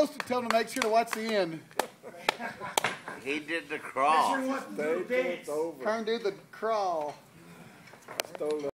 Yeah. When tell him to make sure to watch the end. He did the crawl. Kern did the crawl.